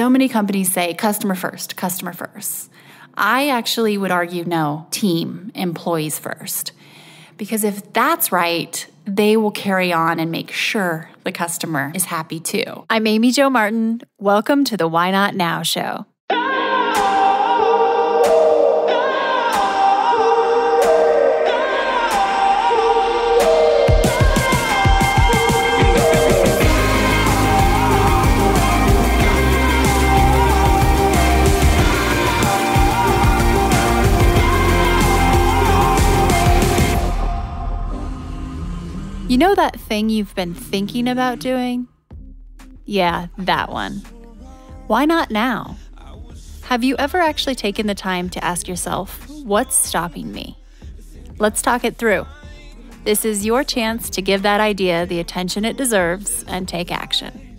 So many companies say customer first, customer first. I actually would argue no, team, employees first. Because if that's right, they will carry on and make sure the customer is happy too. I'm Amy Jo Martin. Welcome to the Why Not Now show. Know that thing you've been thinking about doing? Yeah, that one. Why not now? Have you ever actually taken the time to ask yourself, what's stopping me? Let's talk it through. This is your chance to give that idea the attention it deserves and take action.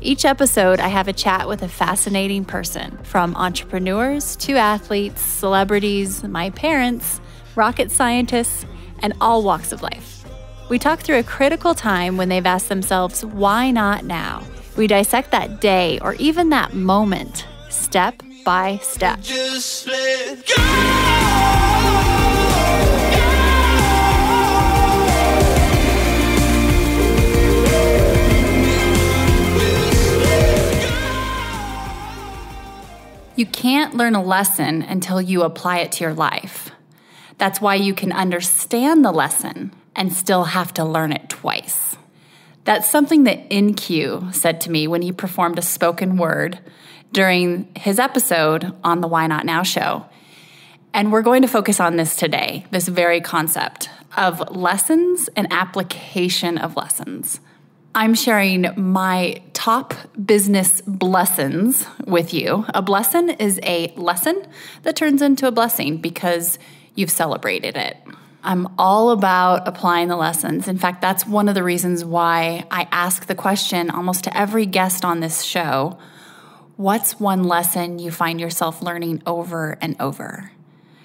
Each episode, I have a chat with a fascinating person, from entrepreneurs to athletes, celebrities, my parents, rocket scientists, and all walks of life. We talk through a critical time when they've asked themselves, why not now? We dissect that day or even that moment, step by step. You can't learn a lesson until you apply it to your life. That's why you can understand the lesson and still have to learn it twice. That's something that In-Q said to me when he performed a spoken word during his episode on the Why Not Now show. And we're going to focus on this today this very concept of lessons and application of lessons. I'm sharing my top business blessons with you. A blesson is a lesson that turns into a blessing because you've celebrated it. I'm all about applying the lessons. In fact, that's one of the reasons why I ask the question almost to every guest on this show what's one lesson you find yourself learning over and over?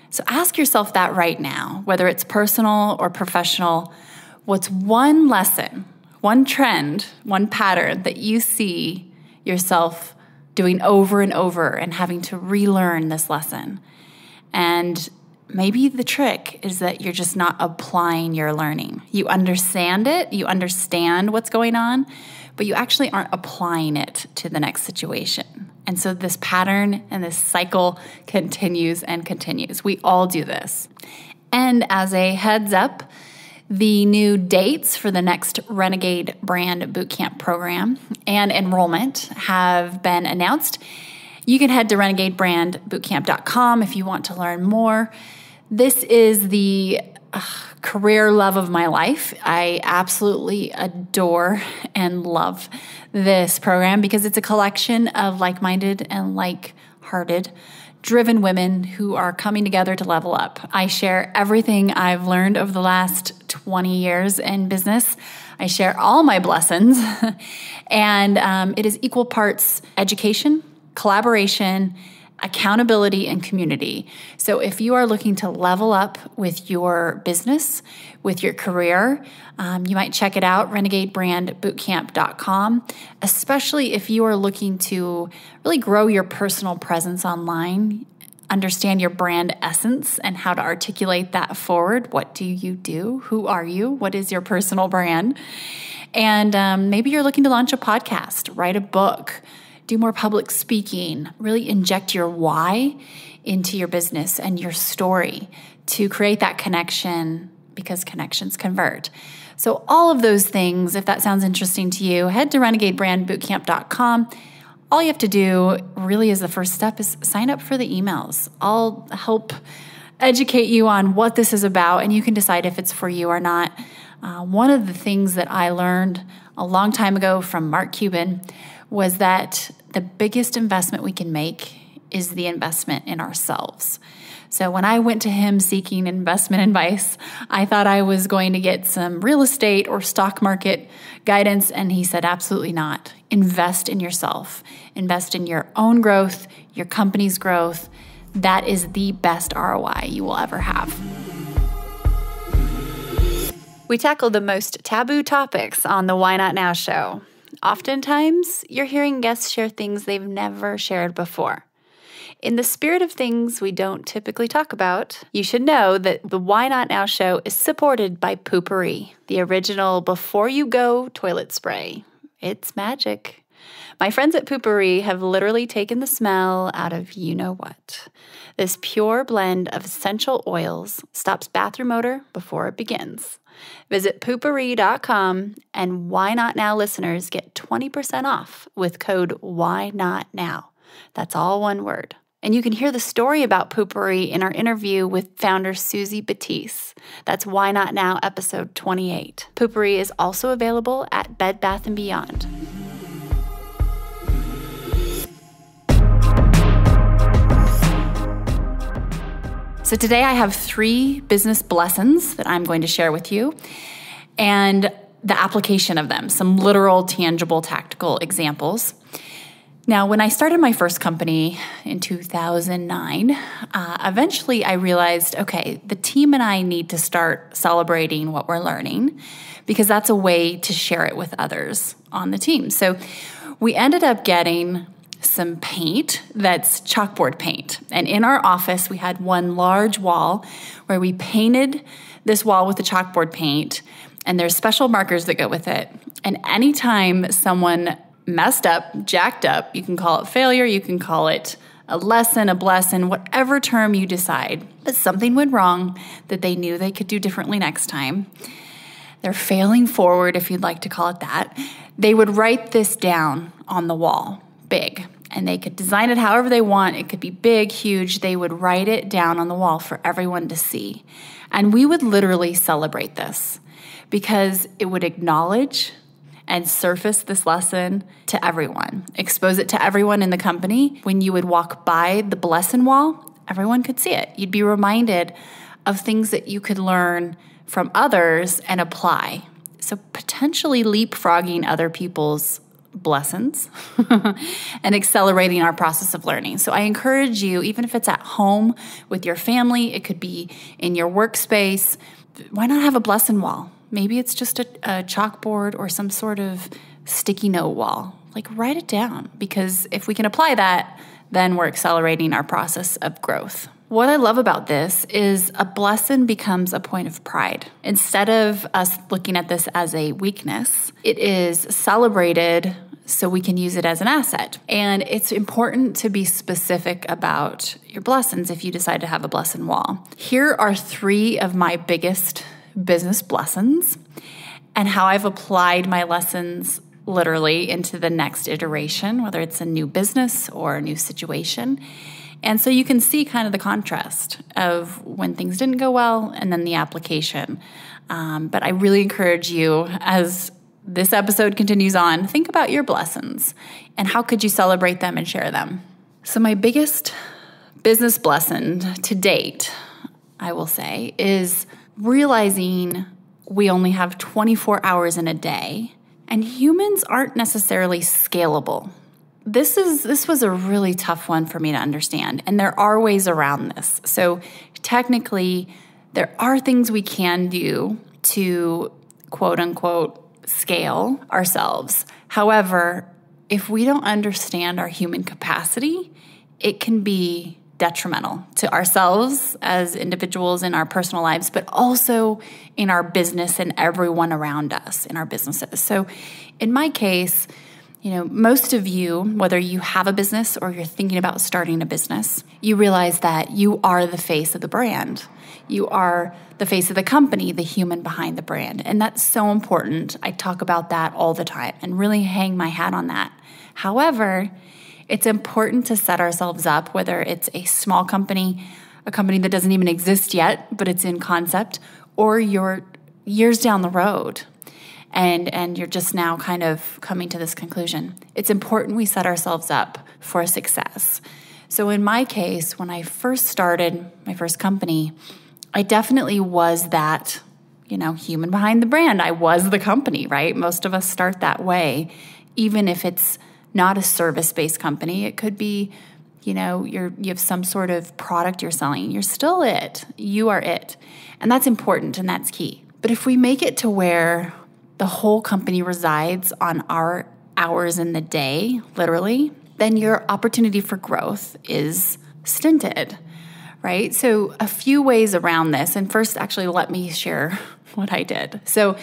So ask yourself that right now, whether it's personal or professional. What's one lesson, one trend, one pattern that you see yourself doing over and over and having to relearn this lesson? And maybe the trick is that you're just not applying your learning. You understand it, you understand what's going on, but you actually aren't applying it to the next situation. And so this pattern and this cycle continues and continues. We all do this. And as a heads up, the new dates for the next Renegade Brand Bootcamp program and enrollment have been announced. You can head to renegadebrandbootcamp.com if you want to learn more. This is the career love of my life. I absolutely adore and love this program because it's a collection of like minded and like hearted driven women who are coming together to level up. I share everything I've learned over the last 20 years in business. I share all my blessons, and um, it is equal parts education, collaboration, accountability and community. So, if you are looking to level up with your business, with your career, um, you might check it out, renegadebrandbootcamp.com, especially if you are looking to really grow your personal presence online. Understand your brand essence and how to articulate that forward. What do you do? Who are you? What is your personal brand? And um, maybe you're looking to launch a podcast, write a book, do more public speaking, really inject your why into your business and your story to create that connection because connections convert. So, all of those things, if that sounds interesting to you, head to renegadebrandbootcamp.com. All you have to do, really, as the first step, is sign up for the emails. I'll help educate you on what this is about, and you can decide if it's for you or not. Uh, one of the things that I learned a long time ago from Mark Cuban was that the biggest investment we can make is the investment in ourselves. So when I went to him seeking investment advice, I thought I was going to get some real estate or stock market guidance. And he said, absolutely not. Invest in yourself, invest in your own growth, your company's growth. That is the best ROI you will ever have. We tackle the most taboo topics on the Why Not Now show Oftentimes, you're hearing guests share things they've never shared before. In the spirit of things we don't typically talk about, you should know that the Why Not Now show is supported by Poo-Pourri, the original before you go toilet spray. It's magic. My friends at Poo-Pourri have literally taken the smell out of you know what. This pure blend of essential oils stops bathroom odor before it begins. Visit poopourri.com and Why Not Now listeners get 20% off with code Why Not Now. That's all one word. And you can hear the story about Poo-Pourri in our interview with founder Suzy Batiz. That's Why Not Now, episode 28. Poo-Pourri is also available at Bed Bath & Beyond. So today I have three business blessings that I'm going to share with you and the application of them, some literal, tangible, tactical examples. Now, when I started my first company in 2009, uh, eventually I realized okay, the team and I need to start celebrating what we're learning because that's a way to share it with others on the team. So we ended up getting some paint that's chalkboard paint. And in our office, we had one large wall where we painted this wall with the chalkboard paint, and there's special markers that go with it. And anytime someone messed up, jacked up. You can call it failure, you can call it a lesson, a blesson, whatever term you decide. But something went wrong that they knew they could do differently next time. They're failing forward, if you'd like to call it that. They would write this down on the wall, big, and they could design it however they want. It could be big, huge. They would write it down on the wall for everyone to see. And we would literally celebrate this because it would acknowledge and surface this lesson to everyone, expose it to everyone in the company. When you would walk by the blesson wall, everyone could see it. You'd be reminded of things that you could learn from others and apply. So, potentially leapfrogging other people's blessons and accelerating our process of learning. So, I encourage you, even if it's at home with your family, it could be in your workspace, why not have a blesson wall? Maybe it's just a, a chalkboard or some sort of sticky note wall. Like, write it down because if we can apply that, then we're accelerating our process of growth. What I love about this is a blesson becomes a point of pride. Instead of us looking at this as a weakness, it is celebrated so we can use it as an asset. And it's important to be specific about your blessons if you decide to have a blesson wall. Here are three of my biggest business blessons and how I've applied my lessons literally into the next iteration, whether it's a new business or a new situation. And so you can see kind of the contrast of when things didn't go well and then the application. Um, but I really encourage you as this episode continues on, think about your blessons and how could you celebrate them and share them. So, my biggest business blesson to date, I will say, is realizing we only have 24 hours in a day and humans aren't necessarily scalable. This is this was a really tough one for me to understand and there are ways around this. So technically there are things we can do to quote unquote scale ourselves. However, if we don't understand our human capacity, it can be detrimental to ourselves as individuals in our personal lives, but also in our business and everyone around us in our businesses. So, in my case, you know, most of you, whether you have a business or you're thinking about starting a business, you realize that you are the face of the brand. You are the face of the company, the human behind the brand. And that's so important. I talk about that all the time and really hang my hat on that. However, it's important to set ourselves up, whether it's a small company, a company that doesn't even exist yet, but it's in concept, or you're years down the road and and you're just now kind of coming to this conclusion. It's important we set ourselves up for success. So in my case, when I first started my first company, I definitely was that, you know, human behind the brand. I was the company, right? Most of us start that way, even if it's not a service based company. It could be, you know, you're, you have some sort of product you're selling. You're still it. You are it. And that's important and that's key. But if we make it to where the whole company resides on our hours in the day, literally, then your opportunity for growth is stinted, right? So, a few ways around this. And first, actually, let me share what I did. So,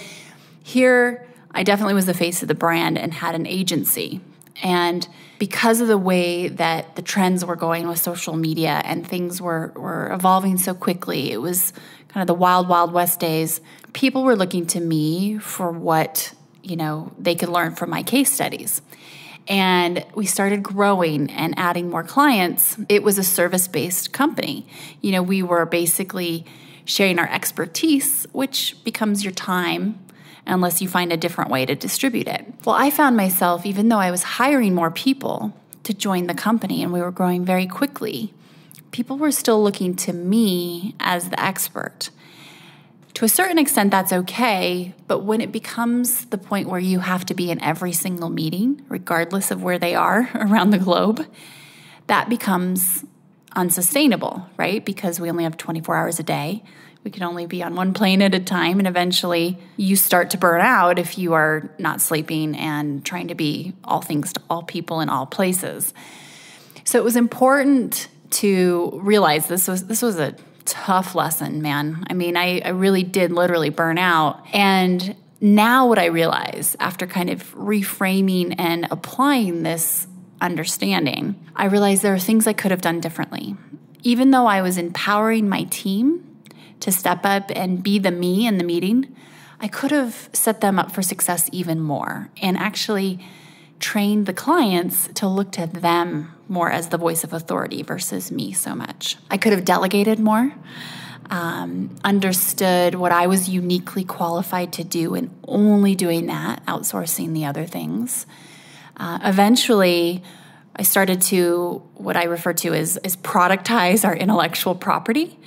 here, I definitely was the face of the brand and had an agency. And because of the way that the trends were going with social media and things were, were evolving so quickly, it was kind of the wild, wild west days. People were looking to me for what, you know, they could learn from my case studies. And we started growing and adding more clients. It was a service based company. You know, we were basically sharing our expertise, which becomes your time unless you find a different way to distribute it. Well, I found myself, even though I was hiring more people to join the company and we were growing very quickly, people were still looking to me as the expert. To a certain extent, that's okay, but when it becomes the point where you have to be in every single meeting, regardless of where they are around the globe, that becomes unsustainable, right? Because we only have 24 hours a day. We can only be on one plane at a time, and eventually you start to burn out if you are not sleeping and trying to be all things to all people in all places. So it was important to realize this was this was a tough lesson, man. I mean, I, I really did literally burn out. And now what I realize after kind of reframing and applying this understanding, I realized there are things I could have done differently. Even though I was empowering my team to step up and be the me in the meeting, I could have set them up for success even more and actually trained the clients to look to them more as the voice of authority versus me so much. I could have delegated more, um, understood what I was uniquely qualified to do, and only doing that, outsourcing the other things. Uh, eventually, I started to what I refer to as, as productize our intellectual property.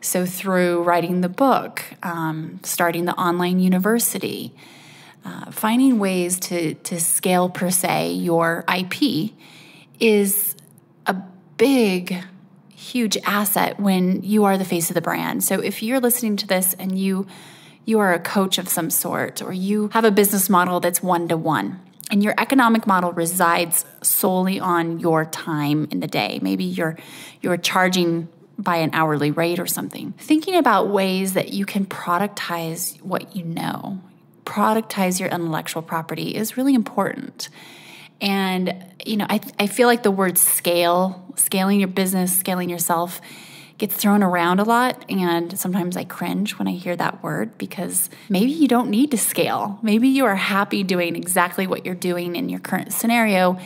So, through writing the book, um, starting the online university, uh, finding ways to, to scale, per se, your IP is a big, huge asset when you are the face of the brand. So, if you're listening to this and you you are a coach of some sort, or you have a business model that's one to one, and your economic model resides solely on your time in the day. Maybe you're you're charging by an hourly rate or something. Thinking about ways that you can productize what you know, productize your intellectual property is really important. And, you know, I, I feel like the word scale, scaling your business, scaling yourself, gets thrown around a lot. And sometimes I cringe when I hear that word because maybe you don't need to scale. Maybe you are happy doing exactly what you're doing in your current scenario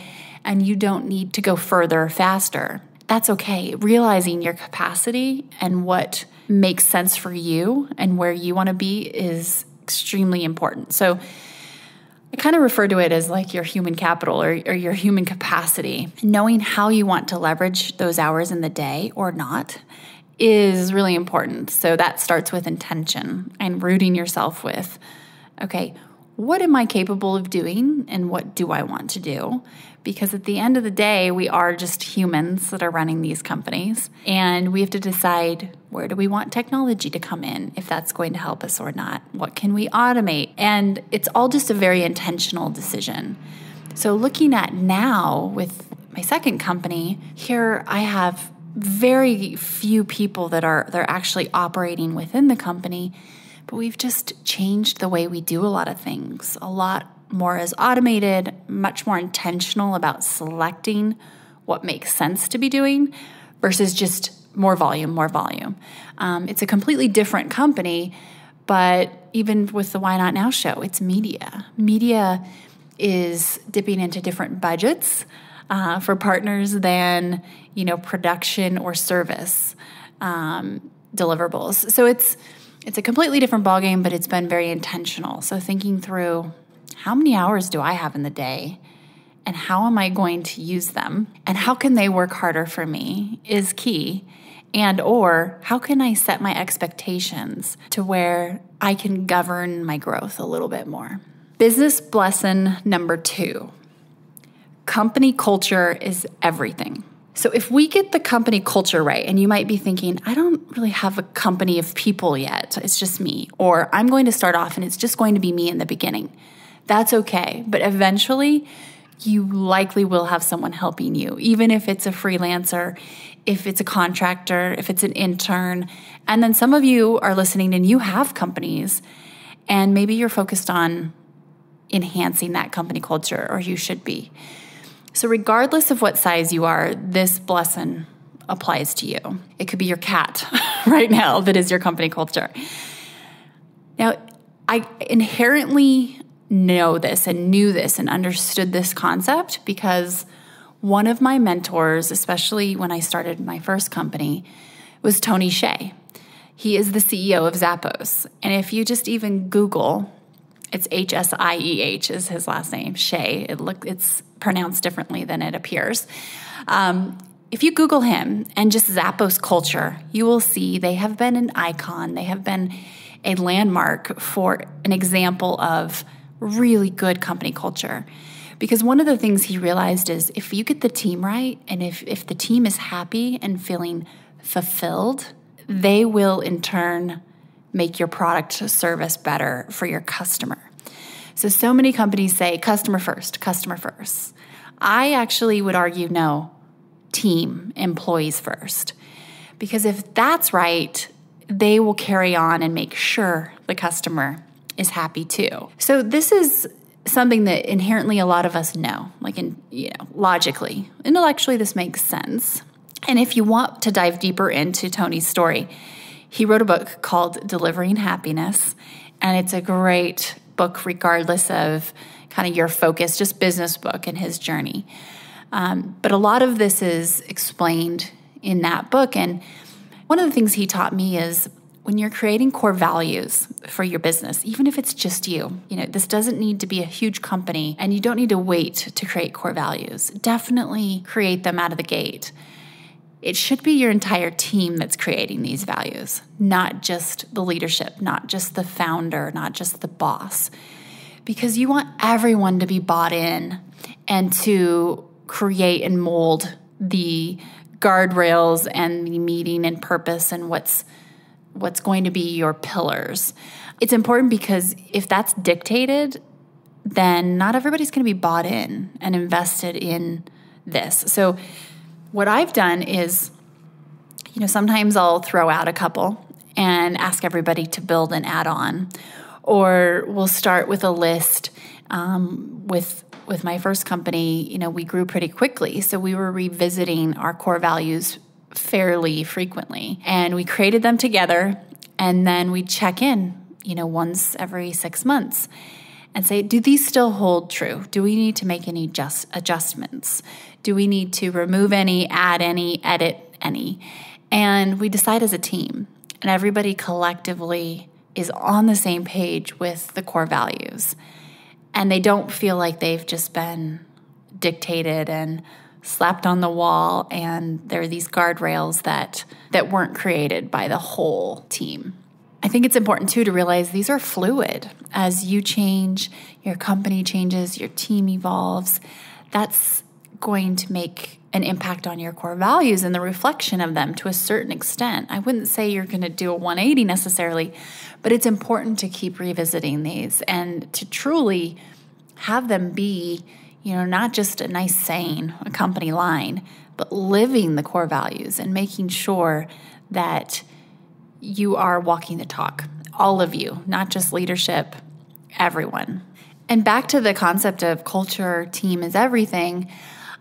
and you don't need to go further faster that's okay. Realizing your capacity and what makes sense for you and where you want to be is extremely important. So, I kind of refer to it as like your human capital or, or, your human capacity. Knowing how you want to leverage those hours in the day or not is really important. So that starts with intention and rooting yourself with, okay, what am I capable of doing and what do I want to do? Because at the end of the day, we are just humans that are running these companies. And we have to decide where do we want technology to come in, if that's going to help us or not. What can we automate? And it's all just a very intentional decision. So, looking at now with my second company, here I have very few people that are they're actually operating within the company but we've just changed the way we do a lot of things. A lot more is automated, much more intentional about selecting what makes sense to be doing versus just more volume, more volume. Um, it's a completely different company, but even with the Why Not Now show, it's media. Media is dipping into different budgets uh, for partners than you know production or service um, deliverables. So it's it's a completely different ballgame, but it's been very intentional. So thinking through how many hours do I have in the day? And how am I going to use them? And how can they work harder for me is key. And or how can I set my expectations to where I can govern my growth a little bit more? Business lesson number 2. Company culture is everything. So, if we get the company culture right, and you might be thinking, I don't really have a company of people yet, it's just me, or I'm going to start off and it's just going to be me in the beginning, that's okay. But eventually, you likely will have someone helping you, even if it's a freelancer, if it's a contractor, if it's an intern. And then some of you are listening and you have companies, and maybe you're focused on enhancing that company culture, or you should be. So, regardless of what size you are, this blesson applies to you. It could be your cat right now that is your company culture. Now, I inherently know this and knew this and understood this concept because one of my mentors, especially when I started my first company, was Tony Hsieh. He is the CEO of Zappos. And if you just even Google, it's H S I E H is his last name, Hsieh. It look it's pronounced differently than it appears. Um, if you Google him and just Zappos culture, you will see they have been an icon. They have been a landmark for an example of really good company culture. Because one of the things he realized is if you get the team right and if, if the team is happy and feeling fulfilled, they will in turn make your product service better for your customer. So, so many companies say customer first, customer first. I actually would argue no, team, employees first. Because if that's right, they will carry on and make sure the customer is happy too. So this is something that inherently a lot of us know, like in, you know, logically, intellectually this makes sense. And if you want to dive deeper into Tony's story, he wrote a book called Delivering Happiness, and it's a great book regardless of kind of your focus, just business book and his journey. Um, but a lot of this is explained in that book. And one of the things he taught me is when you're creating core values for your business, even if it's just you, you know, this doesn't need to be a huge company and you don't need to wait to create core values. Definitely create them out of the gate. It should be your entire team that's creating these values, not just the leadership, not just the founder, not just the boss. Because you want everyone to be bought in and to create and mold the guardrails and the meaning and purpose and what's what's going to be your pillars. It's important because if that's dictated, then not everybody's going to be bought in and invested in this. So, what I've done is, you know, sometimes I'll throw out a couple and ask everybody to build an add on, or we'll start with a list. Um, with with my first company, you know, we grew pretty quickly, so we were revisiting our core values fairly frequently. And we created them together and then we check in, you know, once every six months and say, do these still hold true? Do we need to make any just adjustments? Do we need to remove any, add any, edit any? And we decide as a team, and everybody collectively is on the same page with the core values. And they don't feel like they've just been dictated and slapped on the wall and there are these guardrails that that weren't created by the whole team. I think it's important too to realize these are fluid. As you change, your company changes, your team evolves. That's going to make an impact on your core values and the reflection of them to a certain extent. I wouldn't say you're going to do a 180 necessarily, but it's important to keep revisiting these and to truly have them be you know, not just a nice saying, a company line, but living the core values and making sure that you are walking the talk. All of you, not just leadership, everyone. And back to the concept of culture, team is everything,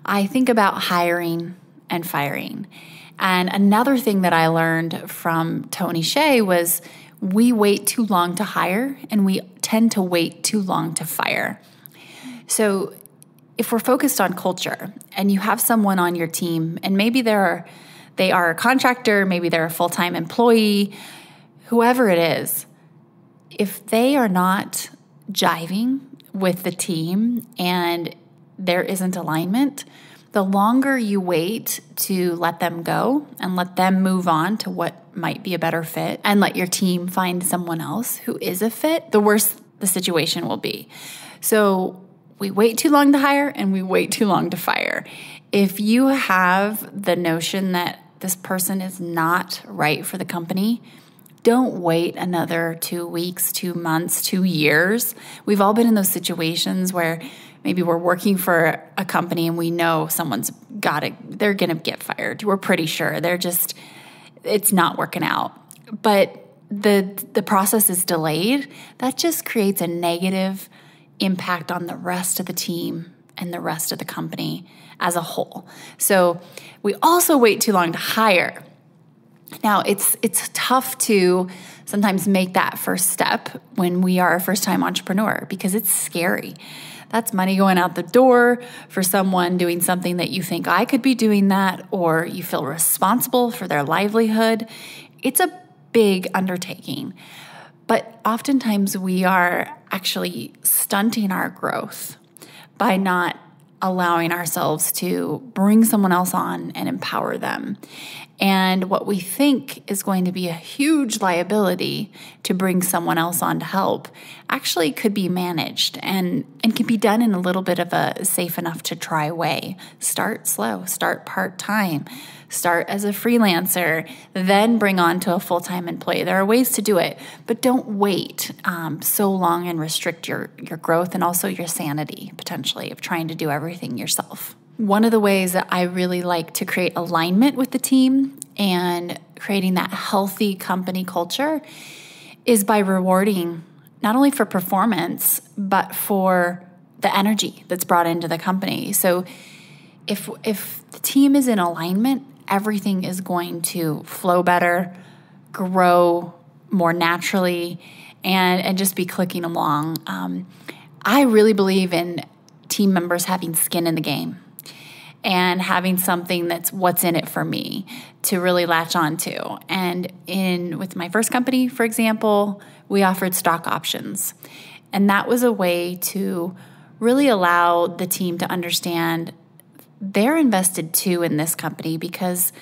I think about hiring and firing. And another thing that I learned from Tony Hsieh was we wait too long to hire and we tend to wait too long to fire. So if we're focused on culture and you have someone on your team and maybe they're they are a contractor, maybe they're a full-time employee, whoever it is, if they are not jiving with the team and there isn't alignment, the longer you wait to let them go and let them move on to what might be a better fit and let your team find someone else who is a fit, the worse the situation will be. So, we wait too long to hire and we wait too long to fire. If you have the notion that this person is not right for the company, don't wait another two weeks, two months, two years. We've all been in those situations where maybe we're working for a company and we know someone's got it, they're going to get fired. We're pretty sure they're just, it's not working out. But the the process is delayed, that just creates a negative impact on the rest of the team and the rest of the company as a whole. So we also wait too long to hire. Now it's it's tough to sometimes make that first step when we are a first time entrepreneur because it's scary. That's money going out the door for someone doing something that you think I could be doing that or you feel responsible for their livelihood. It's a big undertaking. But oftentimes we are actually stunting our growth by not allowing ourselves to bring someone else on and empower them. And what we think is going to be a huge liability to bring someone else on to help actually could be managed and, and can be done in a little bit of a safe enough to try way. Start slow, start part time, start as a freelancer, then bring on to a full time employee. There are ways to do it, but don't wait um, so long and restrict your, your growth and also your sanity potentially of trying to do everything yourself. One of the ways that I really like to create alignment with the team and creating that healthy company culture is by rewarding not only for performance, but for the energy that's brought into the company. So if if the team is in alignment, everything is going to flow better, grow more naturally, and and just be clicking along. Um, I really believe in team members having skin in the game and having something that's what's in it for me to really latch on to. And in with my first company, for example, we offered stock options. And that was a way to really allow the team to understand they're invested too in this company because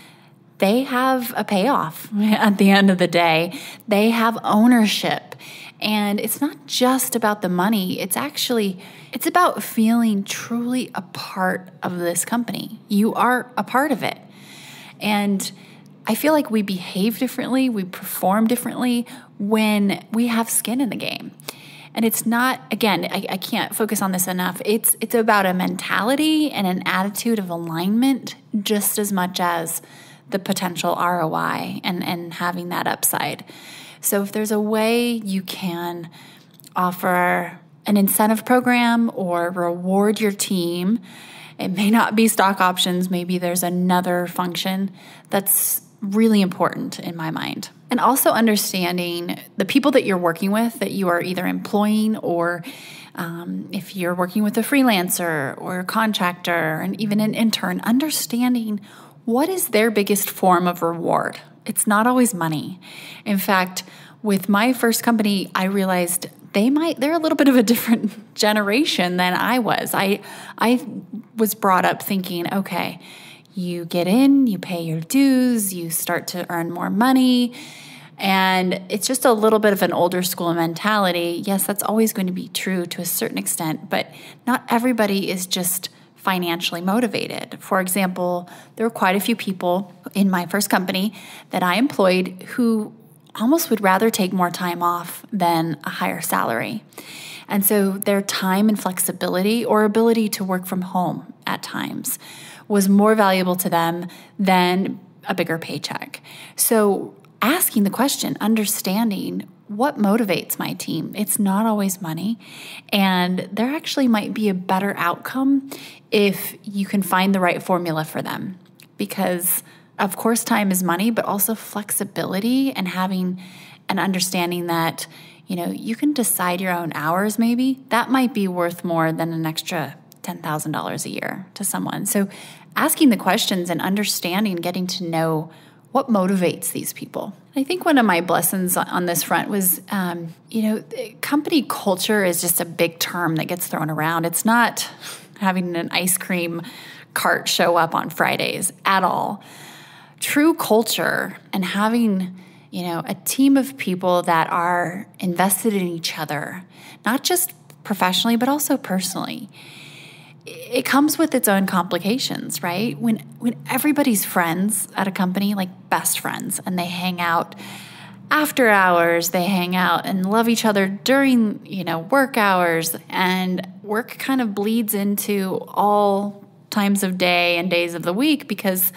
they have a payoff at the end of the day. They have ownership. And it's not just about the money. It's actually it's about feeling truly a part of this company. You are a part of it. And I feel like we behave differently, we perform differently when we have skin in the game. And it's not, again, I, I, can't focus on this enough. It's it's about a mentality and an attitude of alignment just as much as the potential ROI and, and having that upside. So if there's a way you can offer an incentive program or reward your team. It may not be stock options, maybe there's another function that's really important in my mind. And also understanding the people that you're working with, that you are either employing or um, if you're working with a freelancer or a contractor and even an intern, understanding what is their biggest form of reward. It's not always money. In fact, with my first company, I realized they might they're a little bit of a different generation than I was. I I was brought up thinking, okay, you get in, you pay your dues, you start to earn more money, and it's just a little bit of an older school mentality. Yes, that's always going to be true to a certain extent, but not everybody is just financially motivated. For example, there were quite a few people in my first company that I employed who almost would rather take more time off than a higher salary. And so their time and flexibility or ability to work from home at times was more valuable to them than a bigger paycheck. So asking the question, understanding what motivates my team. It's not always money. And there actually might be a better outcome if you can find the right formula for them because of course, time is money, but also flexibility and having an understanding that, you know, you can decide your own hours maybe. That might be worth more than an extra $10,000 a year to someone. So asking the questions and understanding, getting to know what motivates these people. I think one of my blessons on this front was, um, you know, company culture is just a big term that gets thrown around. It's not having an ice cream cart show up on Fridays at all true culture and having you know a team of people that are invested in each other not just professionally but also personally it comes with its own complications right when when everybody's friends at a company like best friends and they hang out after hours they hang out and love each other during, you know, work hours and work kind of bleeds into all times of day and days of the week because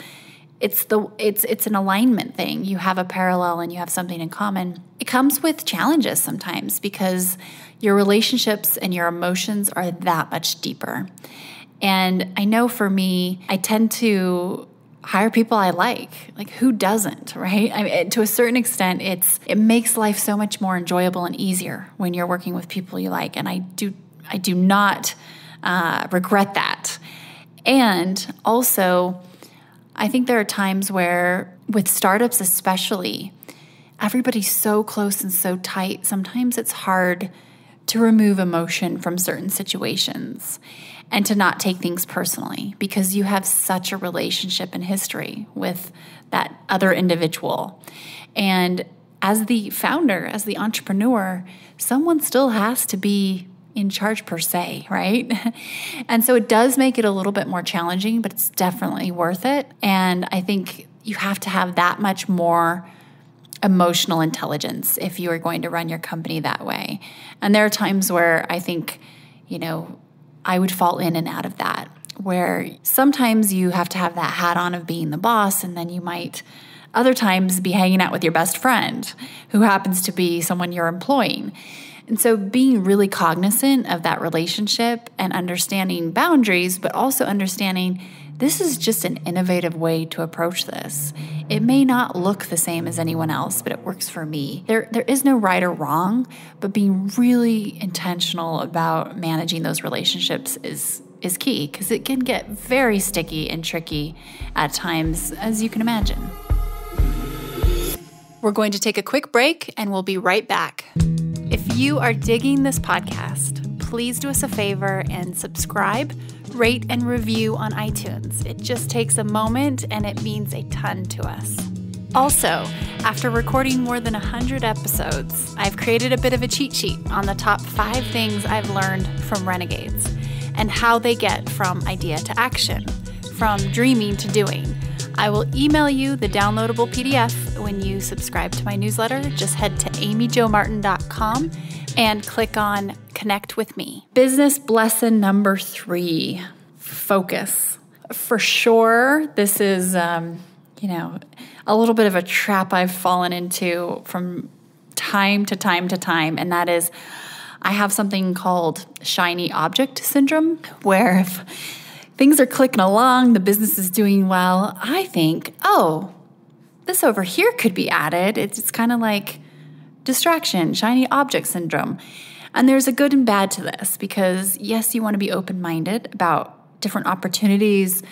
it's the it's it's an alignment thing. You have a parallel and you have something in common. It comes with challenges sometimes because your relationships and your emotions are that much deeper. And I know for me, I tend to hire people I like. Like who doesn't, right? I mean, to a certain extent, it's it makes life so much more enjoyable and easier when you're working with people you like. And I do I do not uh, regret that. And also, I think there are times where with startups especially, everybody's so close and so tight. Sometimes it's hard to remove emotion from certain situations and to not take things personally because you have such a relationship and history with that other individual. And as the founder, as the entrepreneur, someone still has to be in charge per se, right? and so it does make it a little bit more challenging, but it's definitely worth it. And I think you have to have that much more emotional intelligence if you are going to run your company that way. And there are times where I think, you know, I would fall in and out of that, where sometimes you have to have that hat on of being the boss, and then you might other times be hanging out with your best friend who happens to be someone you're employing. And so being really cognizant of that relationship and understanding boundaries, but also understanding this is just an innovative way to approach this. It may not look the same as anyone else, but it works for me. There, there is no right or wrong, but being really intentional about managing those relationships is is key because it can get very sticky and tricky at times, as you can imagine. We're going to take a quick break and we'll be right back. If you are digging this podcast, please do us a favor and subscribe rate, and review on iTunes. It just takes a moment and it means a ton to us. Also, after recording more than 100 episodes, I've created a bit of a cheat sheet on the top five things I've learned from renegades and how they get from idea to action, from dreaming to doing. I will email you the downloadable PDF when you subscribe to my newsletter. Just head to amyjomartin.com and click on Connect with Me. Business lesson number three focus. For sure, this is, um, you know, a little bit of a trap I've fallen into from time to time to time, and that is I have something called shiny object syndrome, where if things are clicking along, the business is doing well, I think, oh, this over here could be added. It's, it's kind of like distraction, shiny object syndrome. And there's a good and bad to this because, yes, you want to be open minded about different opportunities,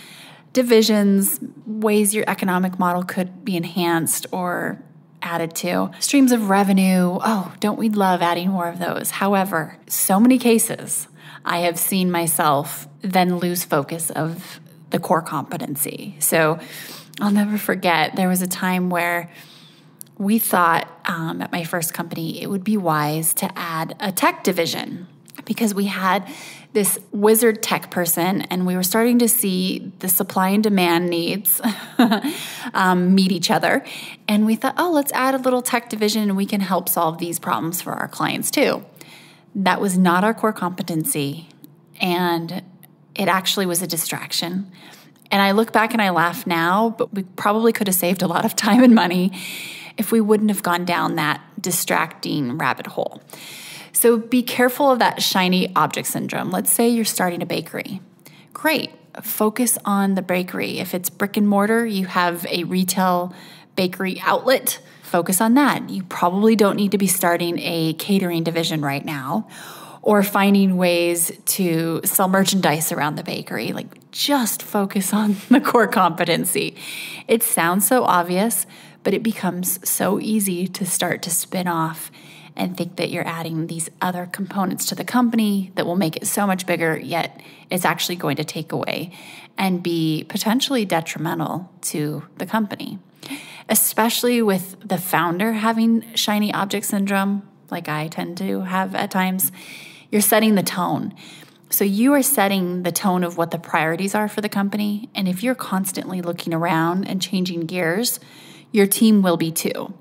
divisions, ways your economic model could be enhanced or added to. Streams of revenue. Oh, don't we love adding more of those? However, so many cases I have seen myself then lose focus of the core competency. So I'll never forget there was a time where we thought um, at my first company it would be wise to add a tech division because we had this wizard tech person and we were starting to see the supply and demand needs um, meet each other. And we thought, oh, let's add a little tech division and we can help solve these problems for our clients too. That was not our core competency. And it actually was a distraction. And I look back and I laugh now, but we probably could have saved a lot of time and money if we wouldn't have gone down that distracting rabbit hole. So be careful of that shiny object syndrome. Let's say you're starting a bakery. Great. Focus on the bakery. If it's brick and mortar, you have a retail bakery outlet, focus on that. You probably don't need to be starting a catering division right now or finding ways to sell merchandise around the bakery. Like, just focus on the core competency. It sounds so obvious, but it becomes so easy to start to spin off and think that you're adding these other components to the company that will make it so much bigger, yet it's actually going to take away and be potentially detrimental to the company. Especially with the founder having shiny object syndrome, like I tend to have at times, you're setting the tone. So you are setting the tone of what the priorities are for the company. And if you're constantly looking around and changing gears, your team will be too.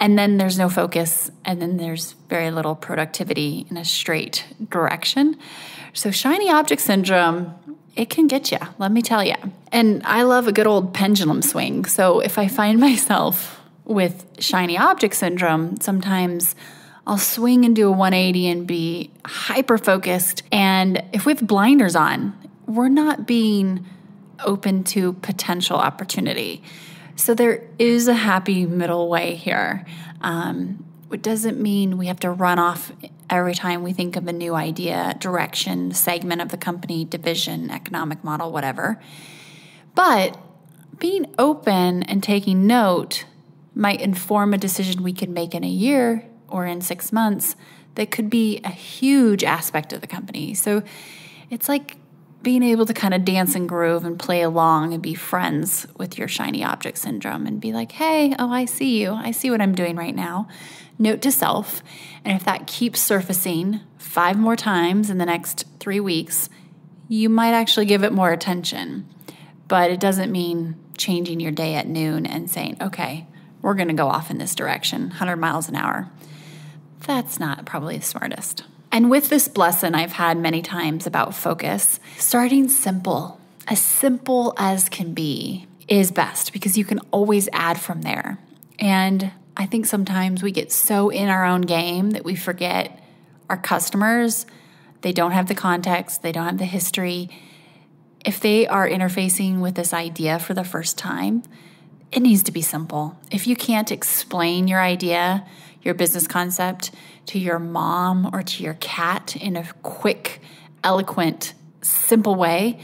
And then there's no focus, and then there's very little productivity in a straight direction. So, shiny object syndrome, it can get you, let me tell you. And I love a good old pendulum swing. So, if I find myself with shiny object syndrome, sometimes I'll swing and do a 180 and be hyper focused. And if we have blinders on, we're not being open to potential opportunity. So there is a happy middle way here. Um, it doesn't mean we have to run off every time we think of a new idea, direction, segment of the company, division, economic model, whatever. But being open and taking note might inform a decision we can make in a year or in six months that could be a huge aspect of the company. So it's like being able to kind of dance and groove and play along and be friends with your shiny object syndrome and be like, hey, oh, I see you. I see what I'm doing right now. Note to self. And if that keeps surfacing five more times in the next three weeks, you might actually give it more attention. But it doesn't mean changing your day at noon and saying, okay, we're going to go off in this direction, 100 miles an hour. That's not probably the smartest. And with this lesson I've had many times about focus, starting simple, as simple as can be, is best because you can always add from there. And I think sometimes we get so in our own game that we forget our customers. They don't have the context, they don't have the history. If they are interfacing with this idea for the first time, it needs to be simple. If you can't explain your idea, your business concept to your mom or to your cat in a quick, eloquent, simple way,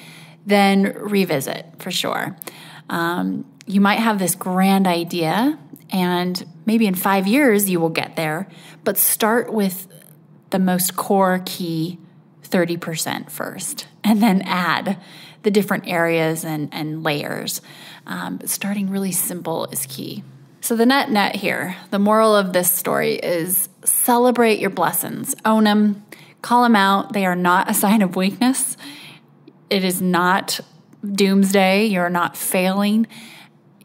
then revisit for sure. Um, you might have this grand idea, and maybe in five years you will get there, but start with the most core key 30% first, and then add the different areas and, and layers. Um, starting really simple is key. So, the net net here, the moral of this story is celebrate your blessons, own them, call them out. They are not a sign of weakness. It is not doomsday. You're not failing.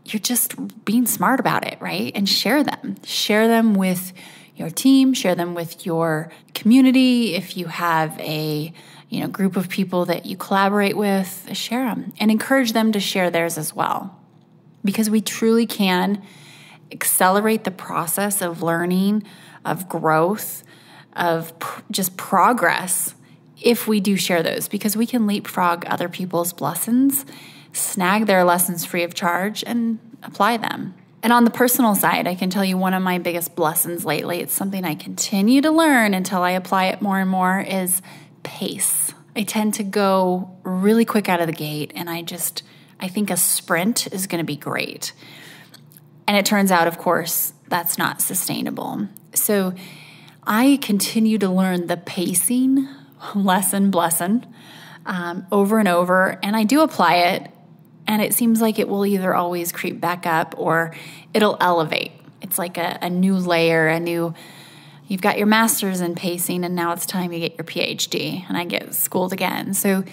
You're just being smart about it, right? And share them. Share them with your team, share them with your community. If you have a you know group of people that you collaborate with, share them and encourage them to share theirs as well. Because we truly can accelerate the process of learning, of growth, of pr- just progress if we do share those because we can leapfrog other people's blessons, snag their lessons free of charge, and apply them. And on the personal side, I can tell you one of my biggest blessons lately, it's something I continue to learn until I apply it more and more, is pace. I tend to go really quick out of the gate, and I just, I think a sprint is gonna be great. And it turns out, of course, that's not sustainable. So I continue to learn the pacing lesson, blesson, um, over and over, and I do apply it. And it seems like it will either always creep back up or it'll elevate. It's like a, a new layer, a new, you've got your master's in pacing, and now it's time you get your PhD. And I get schooled again. So,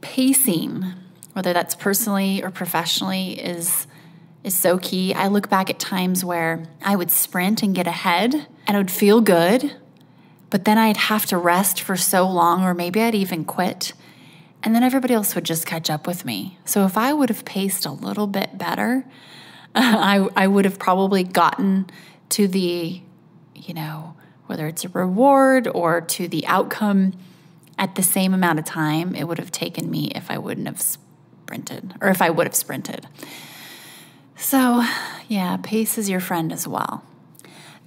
pacing, whether that's personally or professionally, is is so key. I look back at times where I would sprint and get ahead and it would feel good, but then I'd have to rest for so long, or maybe I'd even quit. And then everybody else would just catch up with me. So if I would have paced a little bit better, I, I would have probably gotten to the, you know, whether it's a reward or to the outcome at the same amount of time it would have taken me if I wouldn't have sprinted or if I would have sprinted. So, yeah, pace is your friend as well.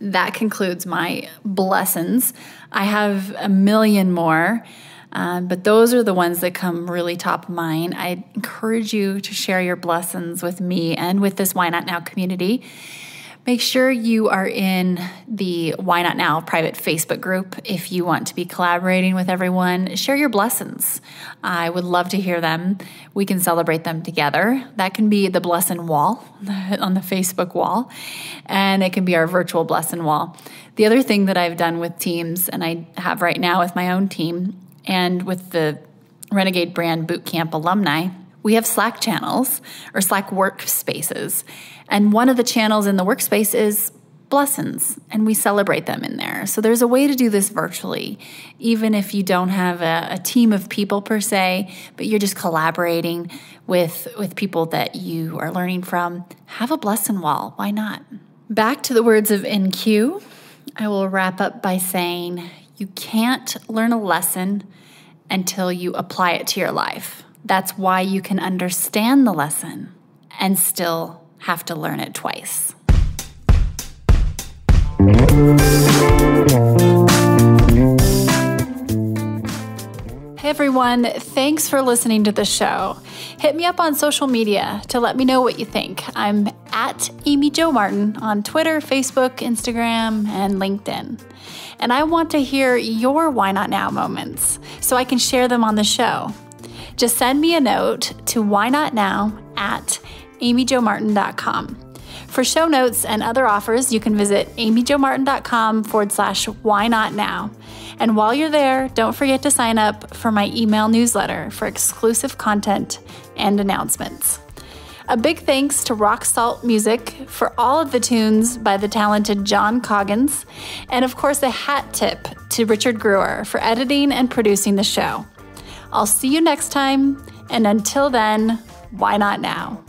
That concludes my blessons. I have a million more, uh, but those are the ones that come really top of mind. I encourage you to share your blessons with me and with this Why Not Now community. Make sure you are in the Why Not Now private Facebook group if you want to be collaborating with everyone. Share your blessons. I would love to hear them. We can celebrate them together. That can be the blesson wall on the Facebook wall, and it can be our virtual blesson wall. The other thing that I've done with teams, and I have right now with my own team, and with the Renegade Brand Bootcamp alumni, we have Slack channels or Slack workspaces. And one of the channels in the workspace is blessons and we celebrate them in there. So there's a way to do this virtually, even if you don't have a, a, team of people per se, but you're just collaborating with, with people that you are learning from. Have a blesson wall. Why not? Back to the words of NQ, I will wrap up by saying you can't learn a lesson until you apply it to your life. That's why you can understand the lesson and still have to learn it twice. Hey everyone, thanks for listening to the show. Hit me up on social media to let me know what you think. I'm at Amy Jo Martin on Twitter, Facebook, Instagram, and LinkedIn. And I want to hear your Why Not Now moments so I can share them on the show. Just send me a note to why not now at amyjomartin.com. For show notes and other offers, you can visit amyjomartin.com forward slash why not now. And while you're there, don't forget to sign up for my email newsletter for exclusive content and announcements. A big thanks to Rock Salt Music for all of the tunes by the talented John Coggins, and of course, a hat tip to Richard Brewer for editing and producing the show. I'll see you next time. And until then, why not now?